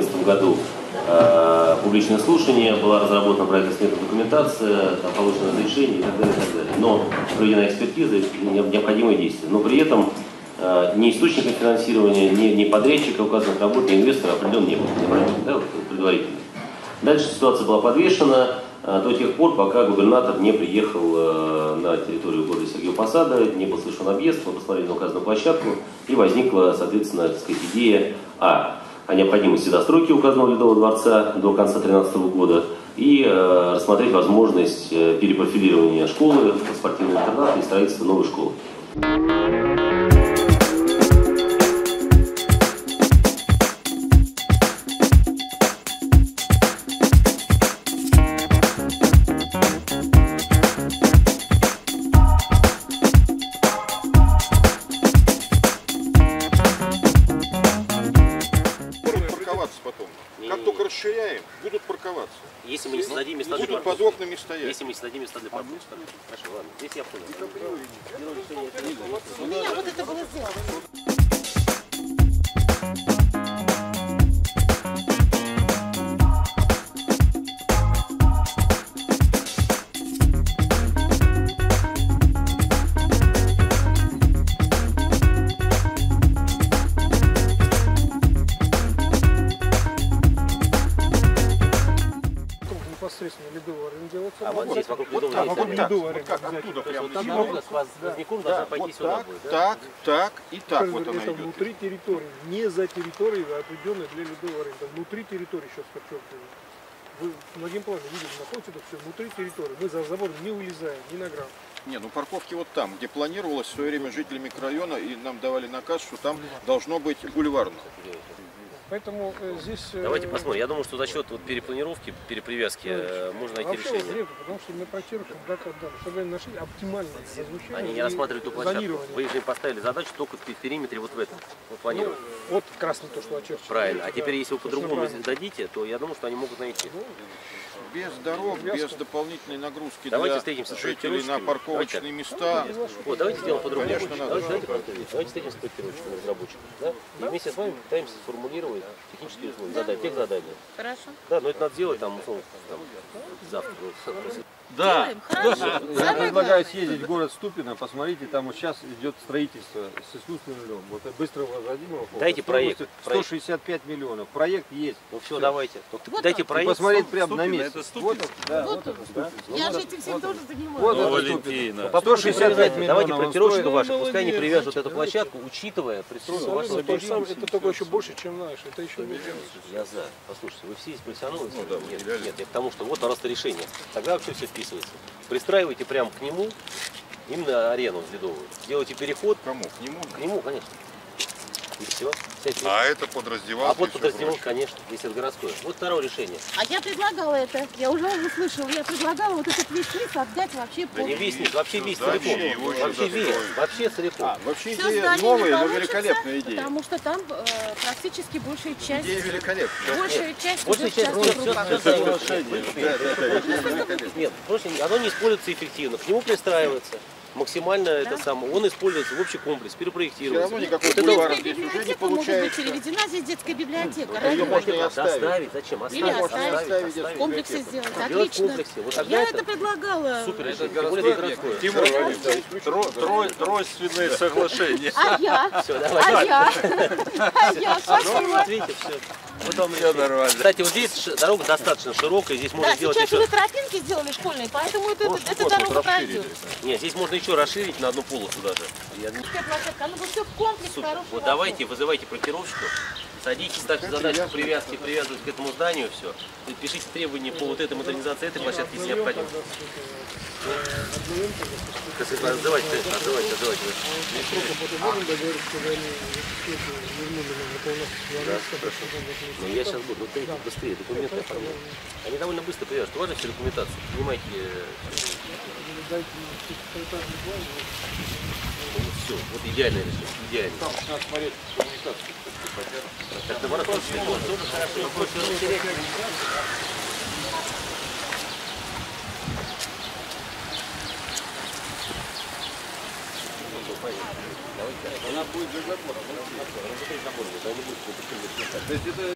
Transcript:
2011 году э, публичное слушание, была разработана проектно-сметная документация, там получено разрешение и так далее, и так далее. Но проведена экспертиза необходимые действия. Но при этом э, ни источника финансирования, ни, ни подрядчика указанных работ, ни инвестора определен не было, да, предварительно. Дальше ситуация была подвешена э, до тех пор, пока губернатор не приехал э, на территорию города Сергея Посада, не был совершен объезд, мы посмотрели на указанную площадку, и возникла, соответственно, так сказать, идея А о необходимости достройки указанного Ледового дворца до конца 2013 года и э, рассмотреть возможность э, перепрофилирования школы в спортивный интернат и строительства новой школы. Расширяем, будут парковаться. Если мы не создадим места для Будут под окнами стоять. Если мы не создадим места для парковки. Хорошо, ладно, здесь я понял. У меня вот это было сделано. Непосредственно ледовый арен делается. А вот здесь вокруг Ледового вот арен как, обязательно. оттуда То есть прям. вот дорога с вас должна пойти сюда так, так, так и так вот она это идет. внутри территории, не за территорией, определенной для ледового аренда. Внутри территории, сейчас подчеркиваю. Вы в многим плане видели, находится это все внутри территории. Мы за забор не вылезаем, ни на грамм. Не, ну парковки вот там, где планировалось в свое время жители микрорайона, и нам давали наказ, что там должно быть бульварно. Поэтому э, здесь... э, Давайте посмотрим. Я думаю, что за счет вот перепланировки, перепривязки э, можно найти решение. нету, потому что мы проектируем, да, когда, чтобы они нашли оптимальное размещение. Они не рассматривают ту площадку. Вы же им поставили задачу только в пе- периметре вот в этом. Вот Ну, планировать. вот красный то, что очерчено. Правильно. А Да. теперь, если вы по-другому дадите, то я думаю, что они могут найти. Без дорог, без дополнительной нагрузки Давайте для жителей на парковочные места. Вот, давайте сделаем по-другому. Конечно, надо. Давайте, давайте, давайте встретимся с проектировщиками, разработчиками. Да? И вместе с вами пытаемся сформулировать технические условия, задать, тех задания. Хорошо. Да, но это надо сделать там, условно, там, завтра. Делаем. Хорошо. Я предлагаю съездить в город Ступино, посмотрите, там вот сейчас идет строительство с искусственным льдом. Вот быстро возводимого фонда. Дайте проект. Стоимостью 165 миллионов. Проект есть. Ну все, давайте. Только Вот дайте он. И проект. посмотреть прямо на месте. Вот, он, да, Вот вот да. Я же этим всем тоже занимаюсь. Вот Ну, Валентина. Ступино. 165 миллионов. Давайте стоит. ваших, пускай они привяжут эту площадку, учитывая пристройку вашего. Это только еще больше, чем наш. Это еще не делается. Я за. Послушайте, вы все здесь профессионалы? Ну да, нет, нет, я к тому, что вот просто решение. Тогда вообще все вписывается. Пристраивайте прямо к нему, именно арену ледовую. Делайте переход Кому? К нему? к нему, конечно. И все. А это под А раздевалку вот и всё подраздевал, прочее. конечно, если это городское. Вот второе решение. А я предлагала это. Я уже услышала. Я предлагала вот этот весь отдать вообще Да не полностью. весь низ, вообще весь целиком. Вообще весь, вообще целиком. А, вообще идея новая, но великолепная идея. Потому что там э, практически большая часть, Идея великолепная. большая часть Большая часть. Нет, оно не используется эффективно. К нему пристраивается. Максимально это самое. Он используется в общий комплекс, Все перепроектируется. равно никакого Вот бульвара здесь уже не библиотека может быть получается. переведена, здесь детская библиотека. Ее Ради можно и оставить. Оставить, зачем? Оставить, Или оставить. оставить, Оставить комплексе сделать. Делать в Отлично. комплексе. Вот тогда Я это предлагала. супер это городское. Тимур Владимирович, Тройственное соглашение. А я? Все, А я? А я? Спасибо. Видите, все. Вот вам Все нормально. Кстати, вот здесь дорога достаточно широкая, здесь можно Да, сделать сейчас еще... уже тропинки сделали школьные, поэтому это, это- эта дорога пройдет. Нет, здесь можно еще расширить на одну полосу даже. Я будет все в комплекс Супер. Вот давайте, вызывайте проектировщиков, садитесь, ставьте задачу привязки, привязывать к этому зданию, все. Пишите требования по вот этой модернизации этой площадки, если необходимо. Красиво, Отзывайте, отзывайте, отзывайте. У Но Ну, я сейчас буду, ну ты быстрее, документы оформляю. Они довольно быстро привяжут. Важно всю документацию. Понимаете, дайте эксплуатажный все, вот идеальное решение, идеально. Там надо смотреть коммуникацию. Так, наоборот, тоже хорошо, проще растерять. Она будет за забором, она будет забором, это не будет, это